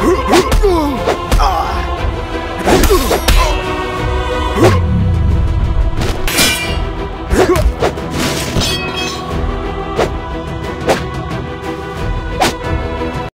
Huh?